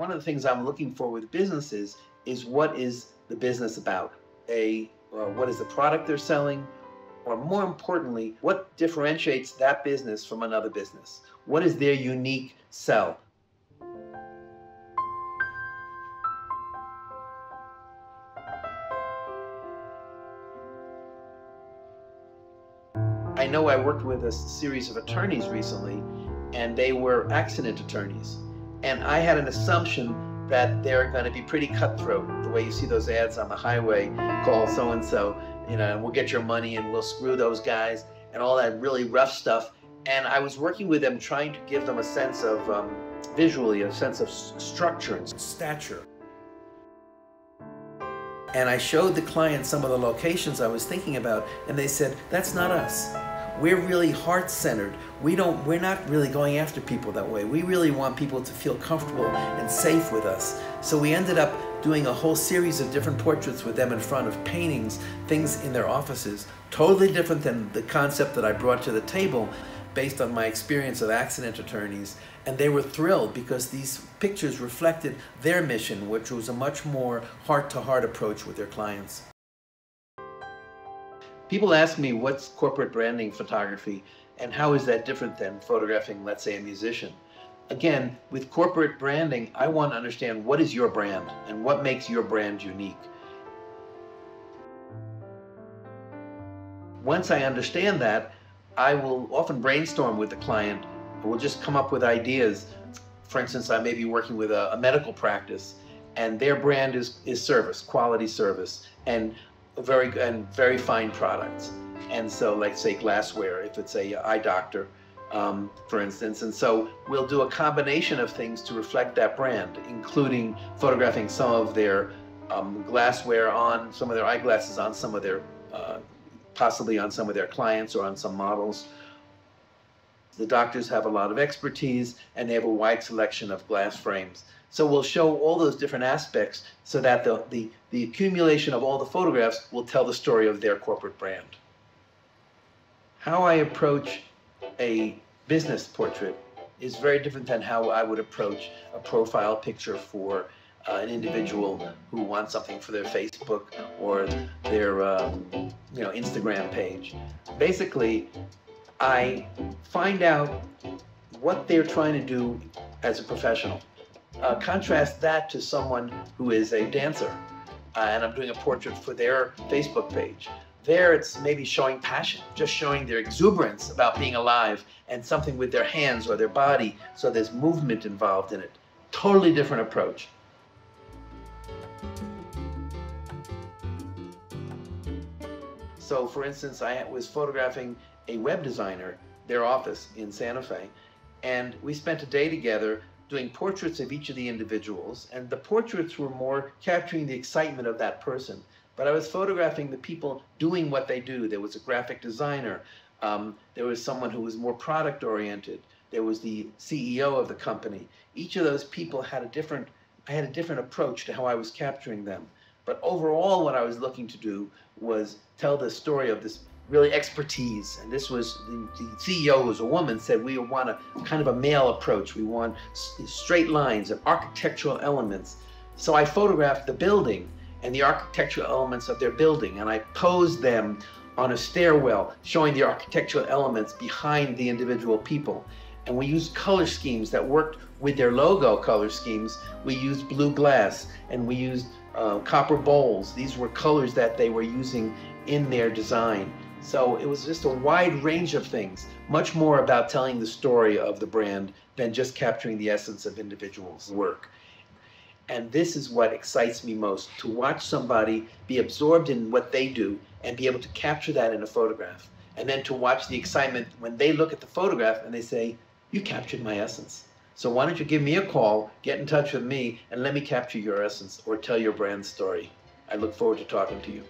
one of the things I'm looking for with businesses is what is the business about? A uh, what is the product they're selling? Or more importantly, what differentiates that business from another business? What is their unique sell? I know I worked with a series of attorneys recently, and they were accident attorneys. And I had an assumption that they're going to be pretty cutthroat, the way you see those ads on the highway, call so and so, you know, and we'll get your money and we'll screw those guys, and all that really rough stuff. And I was working with them trying to give them a sense of, um, visually, a sense of structure and stature. And I showed the client some of the locations I was thinking about, and they said, that's not us. We're really heart-centered. We don't, we're not really going after people that way. We really want people to feel comfortable and safe with us. So we ended up doing a whole series of different portraits with them in front of paintings, things in their offices, totally different than the concept that I brought to the table based on my experience of accident attorneys. And they were thrilled because these pictures reflected their mission, which was a much more heart-to-heart -heart approach with their clients. People ask me what's corporate branding photography and how is that different than photographing, let's say, a musician. Again, with corporate branding, I want to understand what is your brand and what makes your brand unique. Once I understand that, I will often brainstorm with the client. We'll just come up with ideas. For instance, I may be working with a, a medical practice and their brand is, is service, quality service. And very and very fine products. And so, like say glassware, if it's a eye doctor, um, for instance. And so we'll do a combination of things to reflect that brand, including photographing some of their um, glassware on some of their eyeglasses on some of their, uh, possibly on some of their clients or on some models. The doctors have a lot of expertise and they have a wide selection of glass frames. So we'll show all those different aspects so that the, the, the accumulation of all the photographs will tell the story of their corporate brand. How I approach a business portrait is very different than how I would approach a profile picture for uh, an individual who wants something for their Facebook or their um, you know Instagram page. Basically, I find out what they're trying to do as a professional. Uh, contrast that to someone who is a dancer, uh, and I'm doing a portrait for their Facebook page. There, it's maybe showing passion, just showing their exuberance about being alive and something with their hands or their body, so there's movement involved in it. Totally different approach. So, for instance, I was photographing a web designer, their office in Santa Fe, and we spent a day together doing portraits of each of the individuals, and the portraits were more capturing the excitement of that person. But I was photographing the people doing what they do. There was a graphic designer. Um, there was someone who was more product oriented. There was the CEO of the company. Each of those people had a different, I had a different approach to how I was capturing them. But overall, what I was looking to do was tell the story of this really expertise. And this was the, the CEO, was a woman, said we want a kind of a male approach. We want straight lines and architectural elements. So I photographed the building and the architectural elements of their building, and I posed them on a stairwell, showing the architectural elements behind the individual people. And we used color schemes that worked with their logo color schemes. We used blue glass and we used uh, copper bowls. These were colors that they were using in their design. So it was just a wide range of things, much more about telling the story of the brand than just capturing the essence of individuals' work. And this is what excites me most, to watch somebody be absorbed in what they do and be able to capture that in a photograph. And then to watch the excitement when they look at the photograph and they say, you captured my essence. So why don't you give me a call, get in touch with me, and let me capture your essence or tell your brand story. I look forward to talking to you.